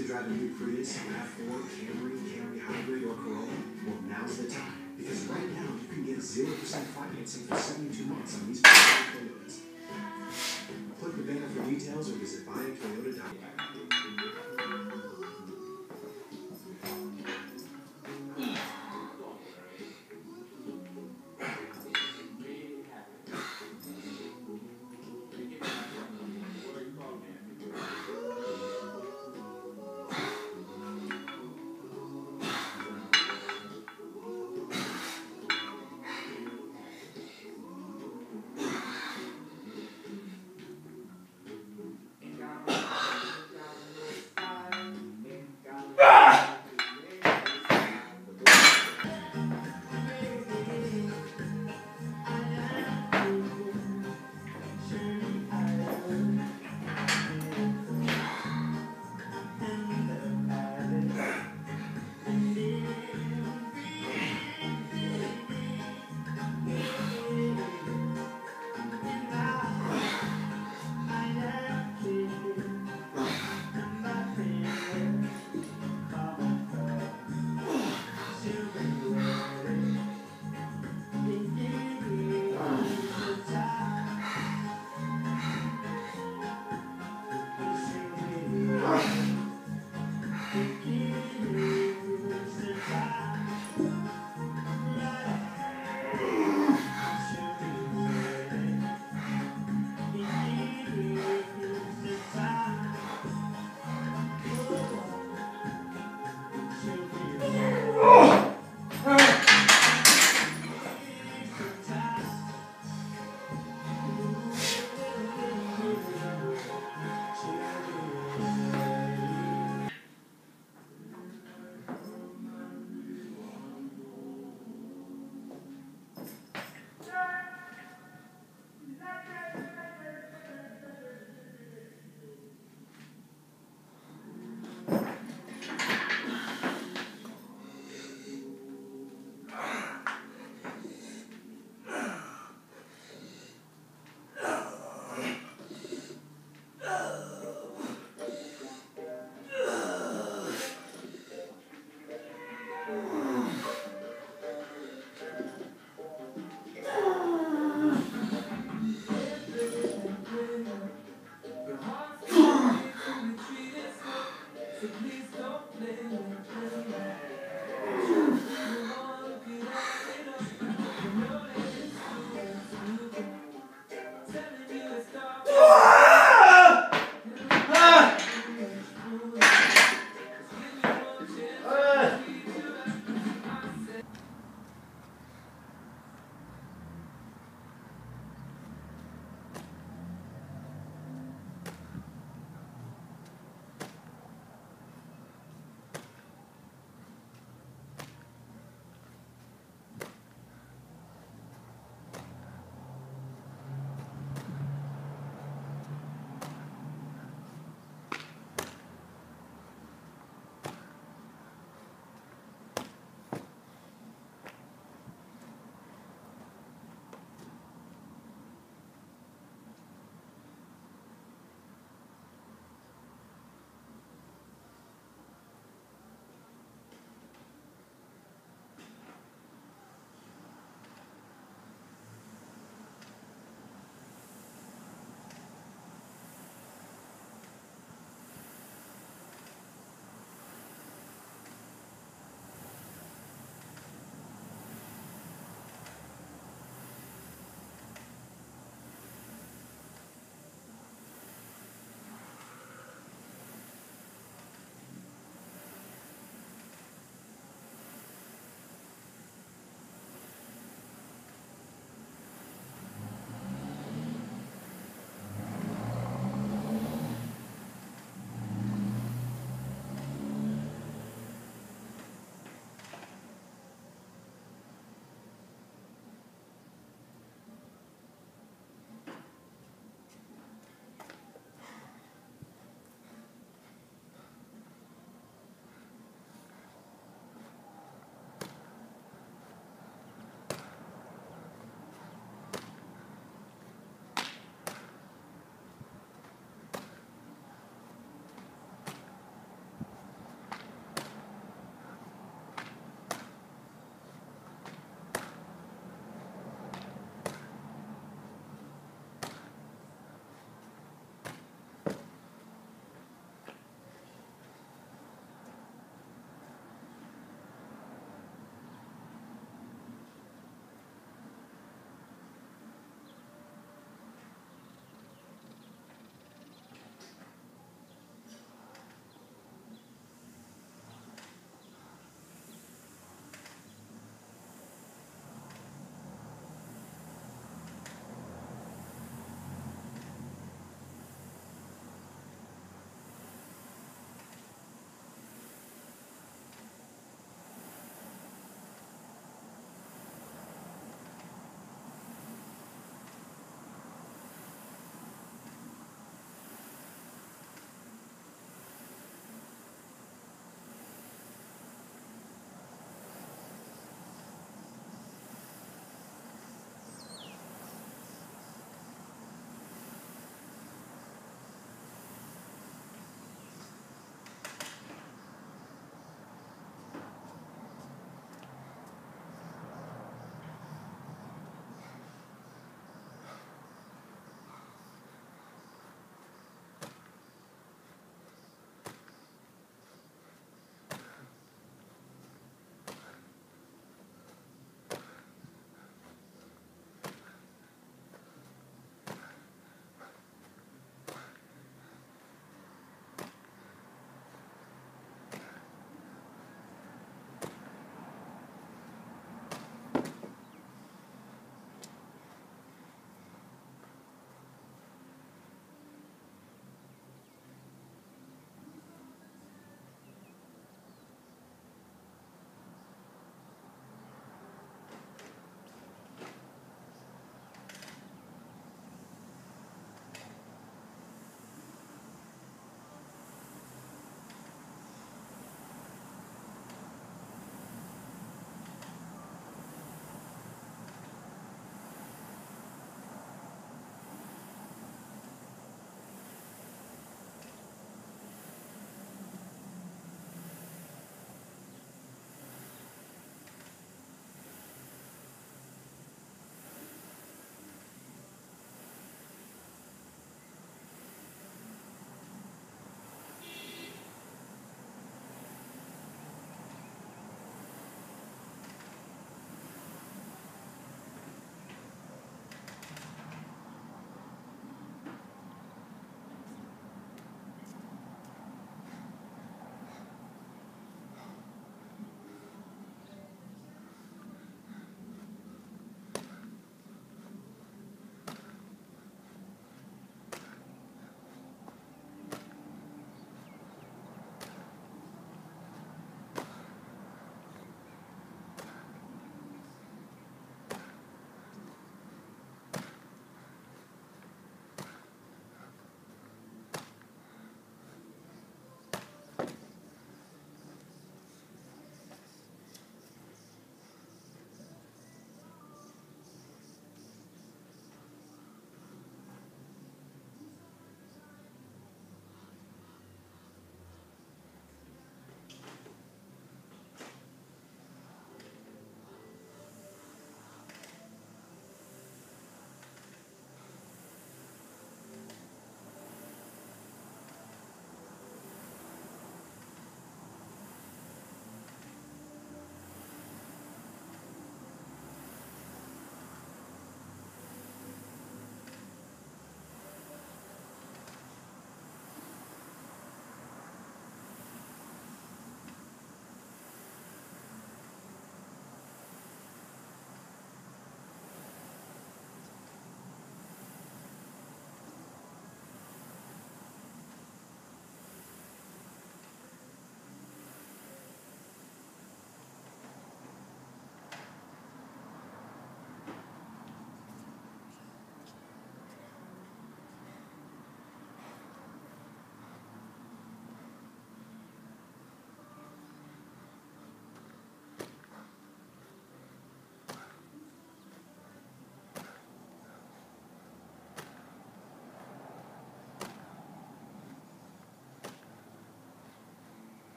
drive a new Prius, RAV4, Camry,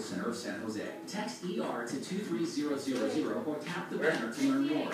Medical Center of San Jose. Text ER to 23000 or tap the banner to learn more.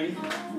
Ninety.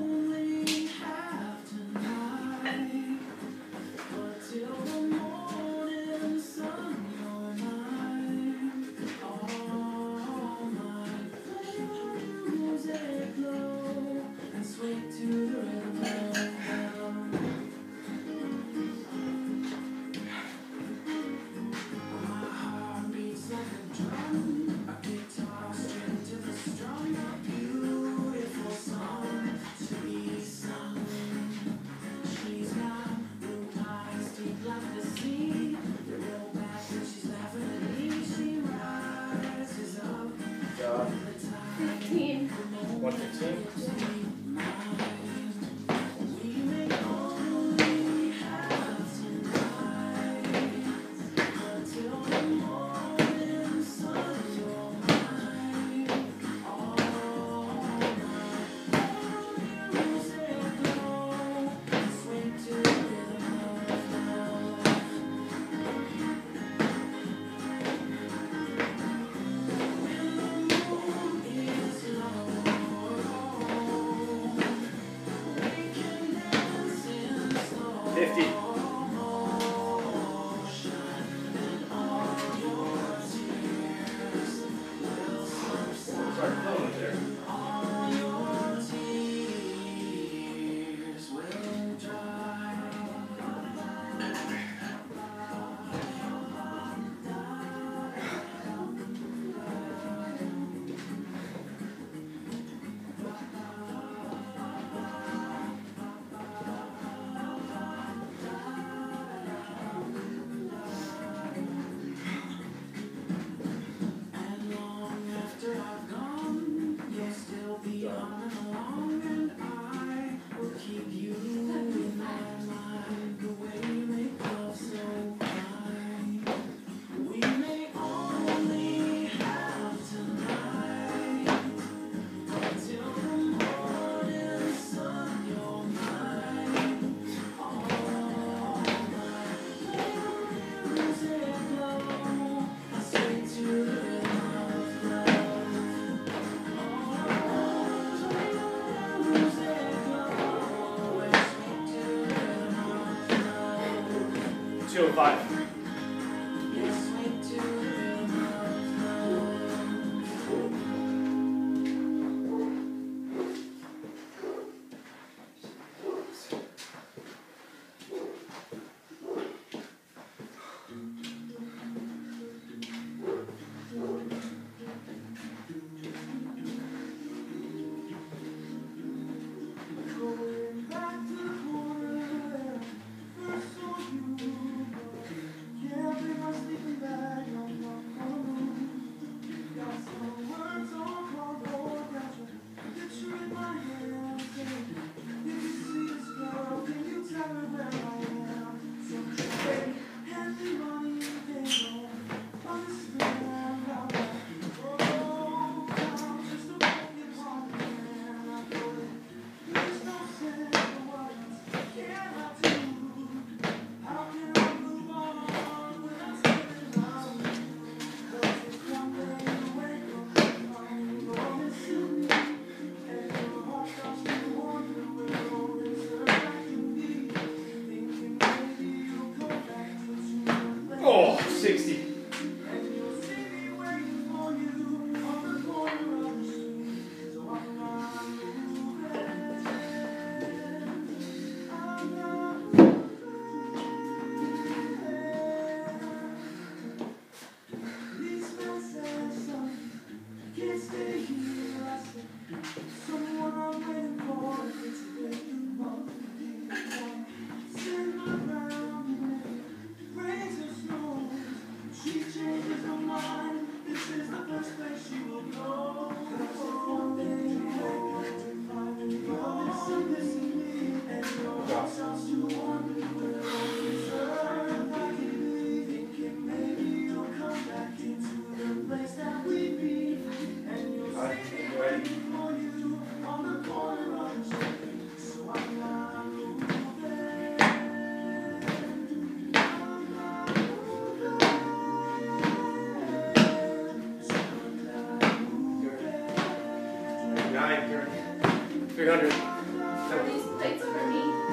Two oh five.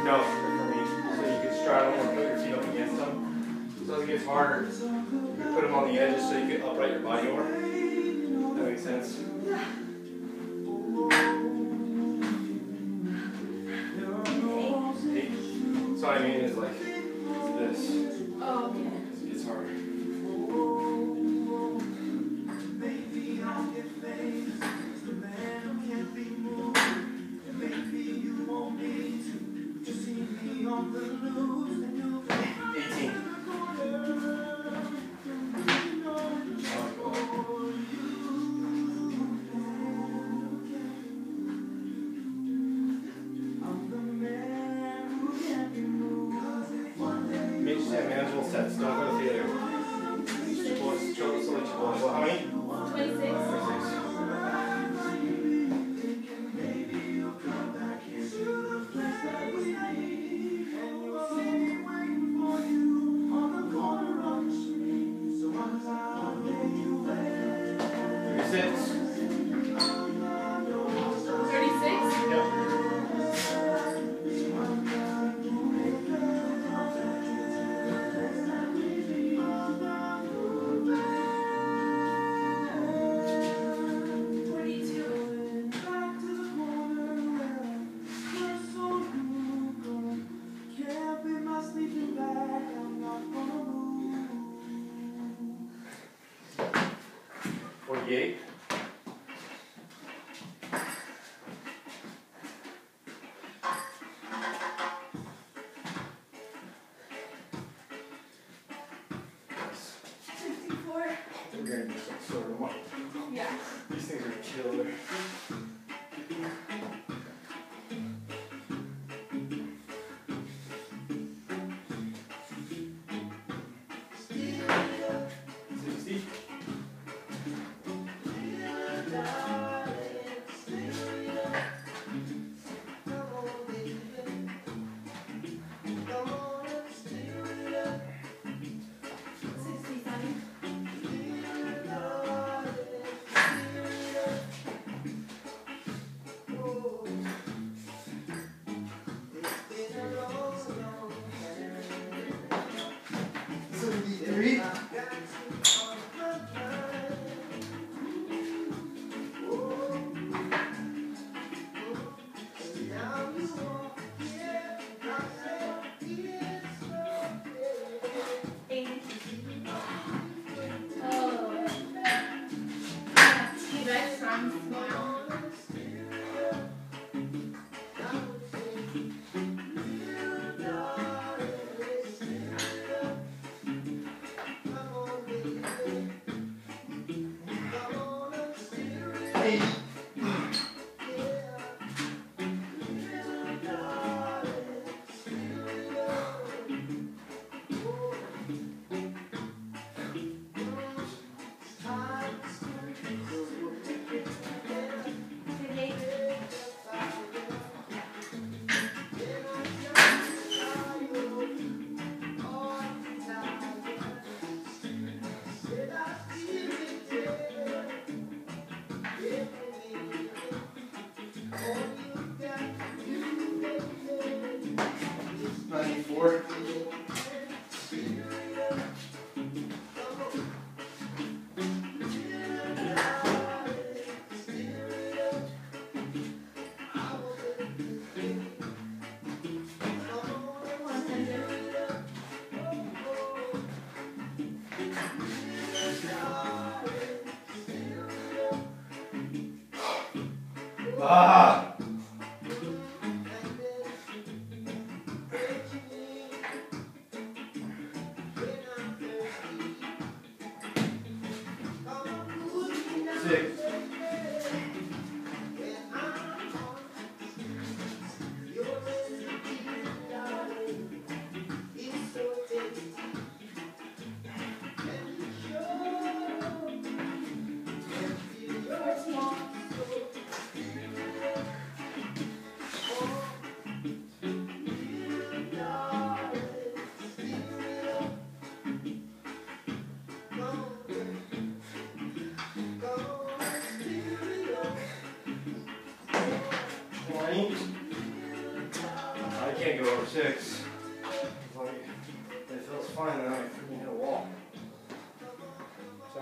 Me? No, they're for me. So you can straddle them or put your feet up against them. So as it gets harder, you put them on the edges so you can upright your body more. That makes sense. Eight. So I mean is like this. Oh, okay. As it gets harder.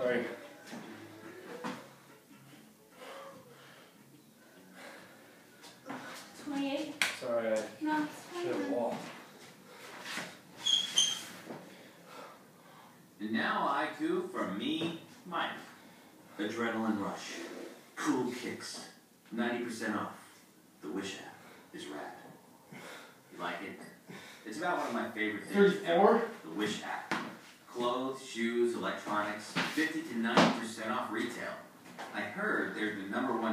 Sorry.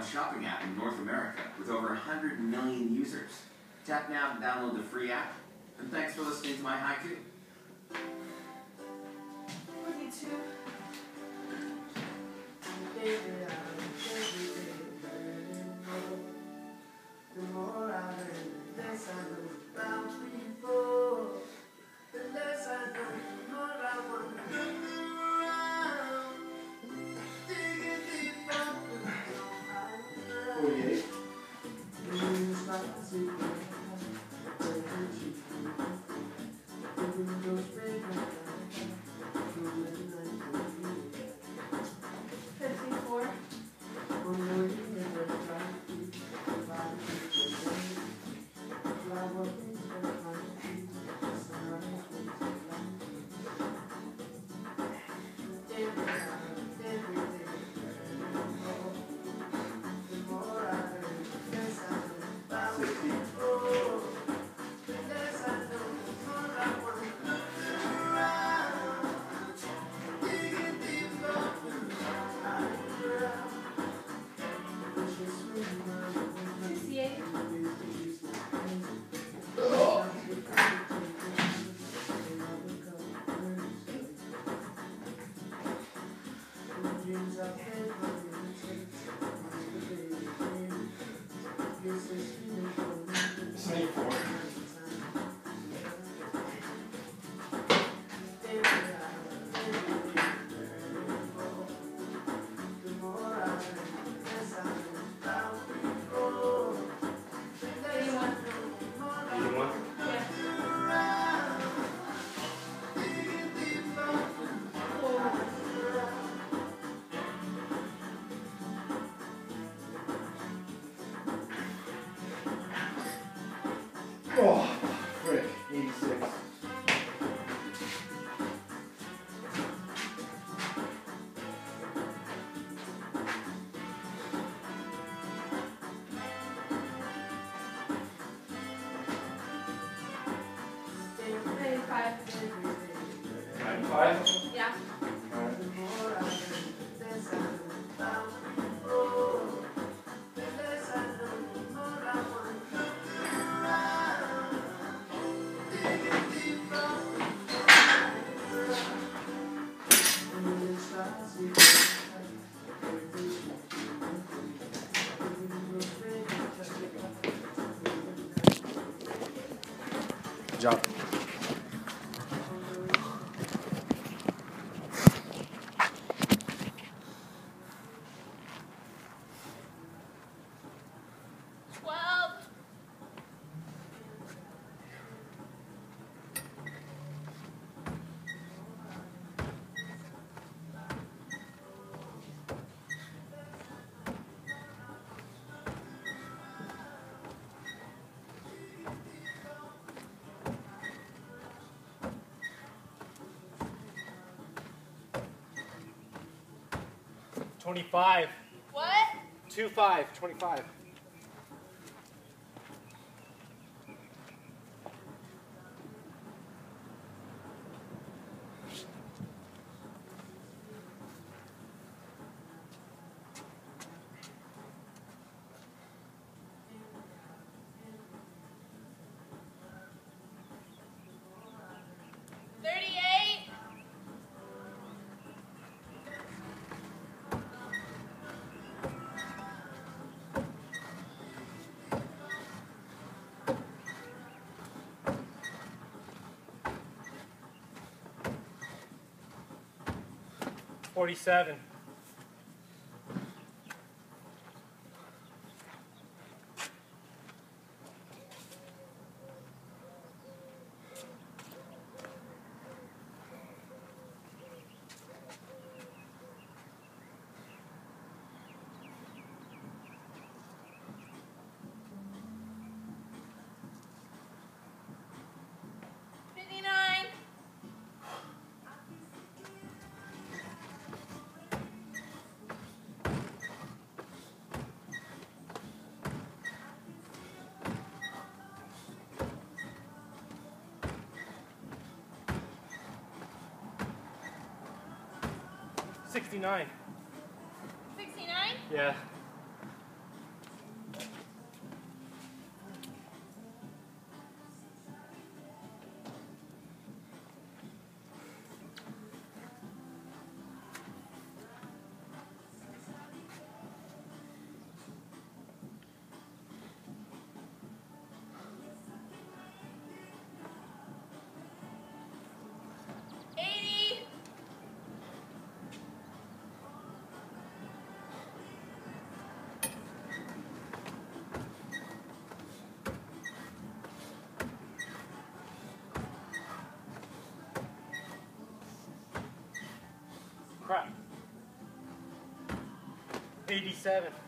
shopping app in North America with over 100 million users. Tap now to download the free app. And thanks for listening to my haiku. 25. What? 2 5, 25. 47. 69. 69? Yeah. 87.